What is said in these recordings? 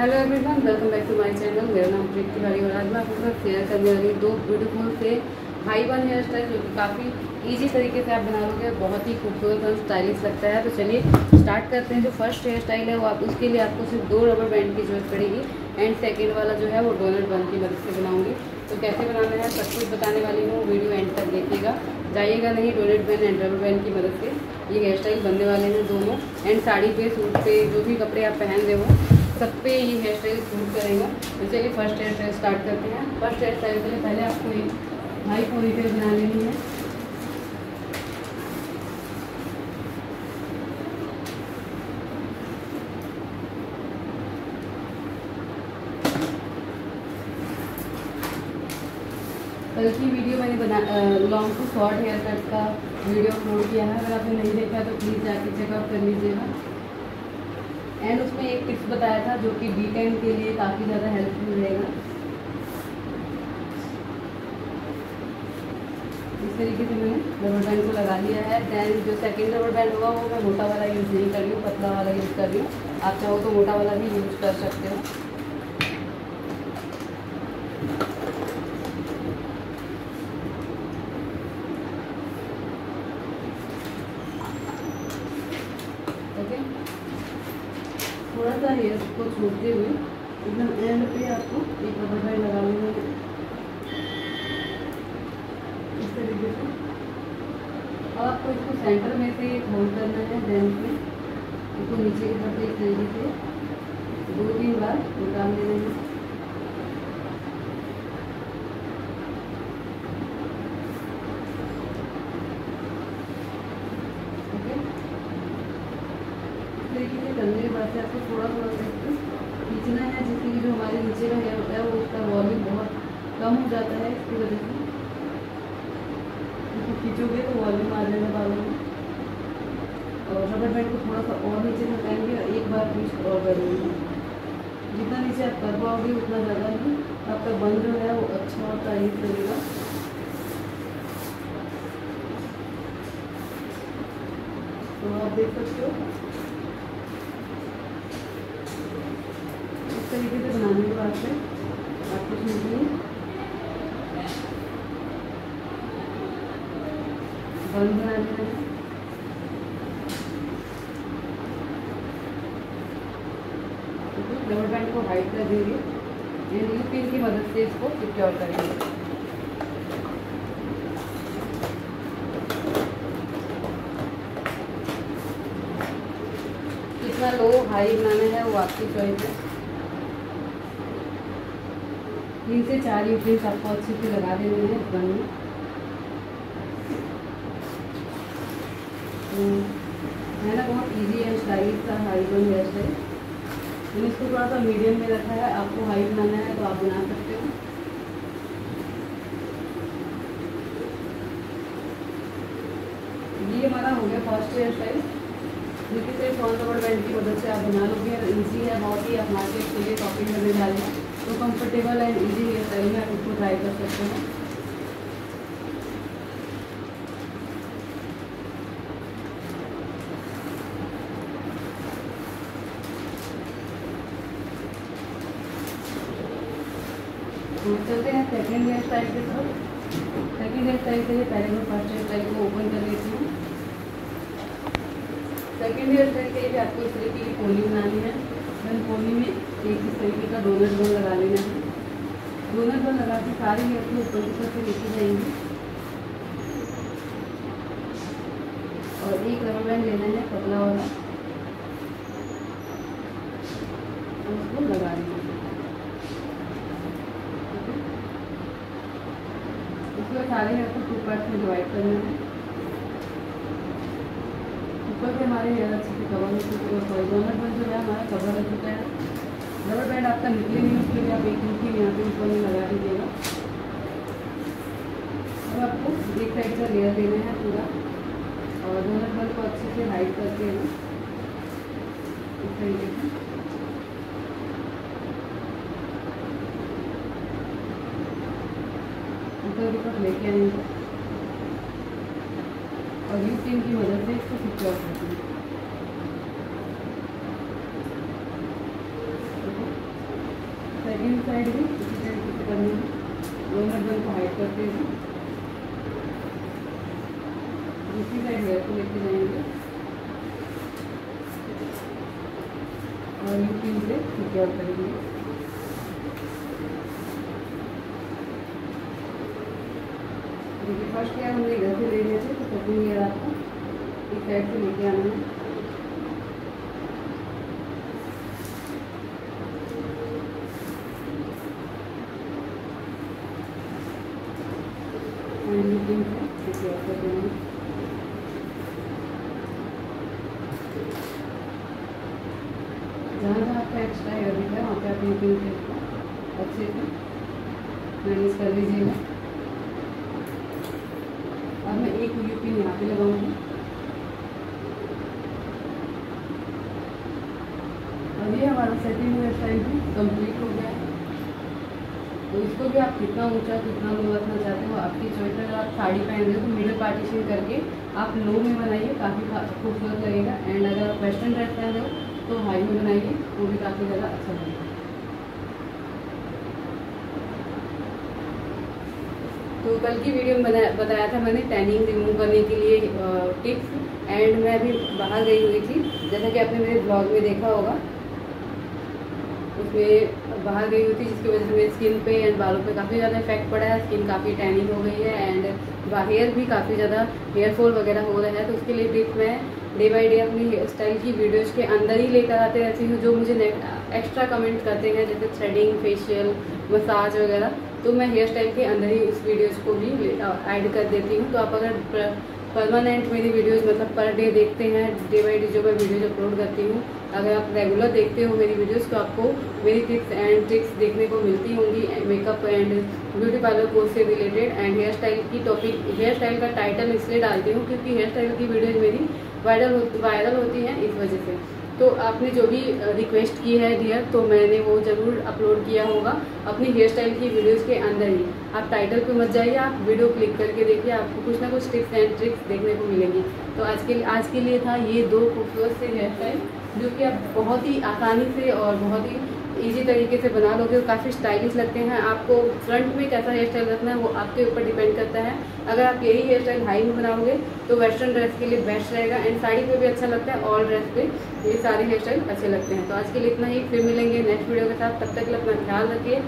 Hello everyone welcome back to my channel मेरा नाम प्रीत तिवारी और आज मैं आपके साथ शेयर करने वाली दो ब्यूटीफुल से हाई वन हेयर स्टाइल जो कि काफ़ी इजी तरीके से आप बना लोगे बहुत ही खूबसूरत और स्टाइलिश लगता है। तो चलिए स्टार्ट करते हैं। जो फ़र्स्ट हेयर स्टाइल है वो आप, उसके लिए आपको सिर्फ़ दो रबर बैंड की ज़रूरत पड़ेगी एंड सेकेंड वाला जो है वो डोनट बन की मदद से बनाऊँगी। तो कैसे बनाना है, सब कुछ बताने वाली हूँ। वीडियो एंड तक देखिएगा। जाइएगा नहीं donut band and rubber band की मदद से। ये हेयर स्टाइल बनने वाले हैं दोनों। एंड साड़ी पे, सूट पे, जो भी कपड़े आप पहन रहे हो सब पे ये हेयर स्टाइल सूट करेगा। तो चलिए फ़र्स्ट हेयर स्टाइल स्टार्ट करते हैं। फ़र्स्ट हेयर स्टाइल के लिए पहले आपको एक हाई पोनीटेल बना लेनी है। कल की वीडियो मैंने बना long to short hair cut का वीडियो अपलोड किया है। अगर आपने नहीं देखा तो प्लीज़ जाके चेकअप कर लीजिएगा। एंड उसमें एक टिप्स बताया था जो कि बी टेन के लिए काफ़ी ज़्यादा हेल्पफुल रहेगा। इस तरीके से मैंने रबर बैंड को लगा लिया है। दैन जो सेकेंड रबर बैंड होगा वो मैं मोटा वाला यूज़ नहीं कर रही हूँ, पतला वाला यूज़ कर रही हूँ। आप चाहो तो मोटा वाला भी यूज़ कर सकते हो थोड़ा सा छोड़ते हुए। एकदम एंड पे आपको। एक रबर बैंड लगा लेना है इस तरीके से। और आपको इसको सेंटर में से होल्ड करना है देन में। इसको नीचे की तरफ़ एक तरीके से। दो तीन बार निकाल लेना है? करने के बाद से आपको थोड़ा थोड़ा जो का हेयर होता है वो उसका वॉल्यूम बहुत कम हो जाता है, इसकी वजह से। इसको खींचोगे तो वॉल्यूम आ जाएगा बालों में। और रबर बैंड को थोड़ा सा और नीचे हटाएँगे और एक बार ट्विस्ट और करेंगे। जितना नीचे आप कर पाओगे, उतना ज़्यादा नहीं आपका बंद जो है, वो अच्छा और तारीफ़ करेगा तो आप देख सकते हो। तरीके से बनाने के बाद से आप कुछ नहीं बंद बना लेना है। रबर को हाइट कर देंगे। यू पिन की मदद से इसको सिक्योर करेंगे। कितना लो हाई बनाना है, वो आपकी चॉइस है। तीन से चार यूट्यूब आपको अच्छे से लगा देने हैं बन। में तो है ना, बहुत इजी है स्टाइल का हाई बन हेयर स्टाइल मैंने इसको थोड़ा सा मीडियम में रखा है, आपको हाई बनाना है तो आप बना सकते हो। ये हमारा हो गया फ़र्स्ट हेयर स्टाइल देखिए, सिर्फ़ फ्रंट रबर बैंड की मदद से आप बना लोगे ईजी है, बहुत ही आप मार्केट के लिए शॉपिंग करने जा रहे हैं तो कंफर्टेबल एंड इजी स्टाइल में आप इसको ट्राई कर सकते हैं। तो चलते हैं सेकेंड हेयर स्टाइल के तरफ़। सेकेंड हेयर स्टाइल के लिए पहले मैं फ़र्स्ट हेयर स्टाइल को ओपन कर लेती हूँ। सेकेंड हेयर स्टाइल के लिए आपको इस तरीके की पोली बनानी है। मैंने पोली में एक इस तरीके का डोनट बन लगा लेना है। डोनट बन लगा के सारी हेयर को ऊपर की तरफ़ लेके जाएँगे। और एक रबर बैंड लेना है पतला वाला। उसको लगा देंगे उसके सारे हेयर को टू पार्ट में डिवाइड करना है। ऊपर हमारे हेयर अच्छे से कवर हो चुके हैं डोनट बन जो है हमारा कवर हो चुका है। रबर बैंड आपका निकले नहीं, उसके लिए आप एक इंची यहाँ पे ऊपर में लगा दीजिएगा। अब आपको एक साइड का लेयर देना है पूरा, और डोनट बल को अच्छे से हाइड करके ना, इस तरीके से। ऊपर ऊपर लेके आएँगे। और यू पिन की मदद से इसको सिक्योर करते हैं। सेकेंड साइड भी इसी तरीके से करनी है दोनों बन को हाइड करते हुए दूसरी साइड हेयर को लेके जाएँगे। और यू पिन से सिक्योर करेंगे। देखिए फ़र्स्ट ईयर हमने इधर से ले लिए थे तो सेकेंड ईयर आपको इस साइड से लेके आना है। देना जहाँ जहाँ आपका एक्स्ट्रा दिख है वहाँ पे आप टेप अच्छे से। मैनेज कर लीजिएगा अब मैं एक यू पिन यहाँ पे लगाऊँगी अभी हमारा सेटिंग हेयर स्टाइल भी कंप्लीट हो गया। तो इसको भी आप कितना ऊँचा, कितना लो रखना चाहते हो, आपकी चॉइस अगर आप साड़ी पहन रहे हो तो मिडल पार्टीशन करके आप लो में बनाइए, काफ़ी खूबसूरत लगेगा। एंड अगर आप वेस्टर्न ड्रेस पहन रहे हो तो हाई में बनाइए वो भी काफ़ी ज़्यादा अच्छा लगेगा। तो कल की वीडियो में बताया बताया था मैंने टैनिंग रिमूव करने के लिए टिप्स एंड मैं अभी बाहर गई हुई थी, जैसा कि आपने मेरे ब्लॉग में देखा होगा। उसमें बाहर गई हुई थी, जिसकी वजह से मेरी स्किन पे एंड बालों पे काफ़ी ज़्यादा इफ़ेक्ट पड़ा है स्किन काफ़ी टैनिंग हो गई है एंड हेयर भी काफ़ी ज़्यादा हेयर फॉल वगैरह हो रहा है तो उसके लिए टिप मैं डे बाई डे अपनी हेयर स्टाइल की वीडियोज़ के अंदर ही लेकर आते रहती हूँ, जो मुझे एक्स्ट्रा कमेंट करते हैं, जैसे थ्रेडिंग फेशियल मसाज वगैरह। तो मैं हेयर स्टाइल के अंदर ही इस वीडियोज़ को भी ऐड कर देती हूँ। तो आप अगर परमानेंट मेरी वीडियोस मतलब पर डे देखते हैं डे बाई डे जो मैं वीडियोज़ अपलोड करती हूँ, अगर आप रेगुलर देखते हो मेरी वीडियोस तो आपको मेरी टिप्स एंड ट्रिक्स देखने को मिलती होंगी makeup and beauty parlour course से रिलेटेड एंड हेयर स्टाइल की टॉपिक हेयर स्टाइल का टाइटल इसलिए डालती हूँ, क्योंकि हेयर स्टाइल की वीडियोज़ मेरी वायरल वायरल होती हैं इस वजह से। तो आपने जो भी रिक्वेस्ट की है डियर तो मैंने वो ज़रूर अपलोड किया होगा अपनी हेयर स्टाइल की वीडियोस के अंदर ही। आप टाइटल पे मत जाइए, आप वीडियो क्लिक करके देखिए, आपको कुछ ना कुछ टिप्स एंड ट्रिक्स देखने को मिलेंगी। तो आज के आज के लिए था ये दो खूबसूरत से हेयर स्टाइल जो कि आप बहुत ही आसानी से और बहुत ही इजी तरीके से बना लोगे और काफ़ी स्टाइलिश लगते हैं। आपको फ्रंट में कैसा हेयर स्टाइल रखना है, वो आपके ऊपर डिपेंड करता है। अगर आप यही हेयर स्टाइल हाई में बनाओगे तो वेस्टर्न ड्रेस के लिए बेस्ट रहेगा एंड साड़ी पे भी अच्छा लगता है ऑल ड्रेस पे ये सारे हेयर स्टाइल अच्छे लगते हैं। तो आज के लिए इतना ही, फिर मिलेंगे नेक्स्ट वीडियो के साथ। तब तक अपना ख्याल रखिए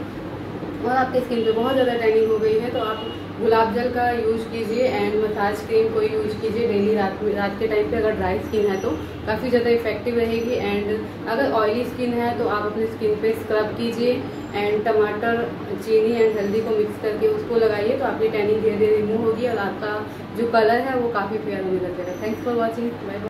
और आपकी स्किन पर बहुत ज़्यादा टैनिंग हो गई है तो आप गुलाब जल का यूज़ कीजिए एंड मसाज क्रीम को यूज़ कीजिए डेली रात में, रात के टाइम पे अगर ड्राई स्किन है तो काफ़ी ज़्यादा इफ़ेक्टिव रहेगी एंड अगर ऑयली स्किन है तो आप अपने स्किन पे स्क्रब कीजिए एंड टमाटर, चीनी एंड हल्दी को मिक्स करके उसको लगाइए तो आपकी टैनिंग धीरे धीरे रिमूव होगी और आपका जो कलर है वो काफ़ी फेयर होने लगेगा। Thanks for watching bye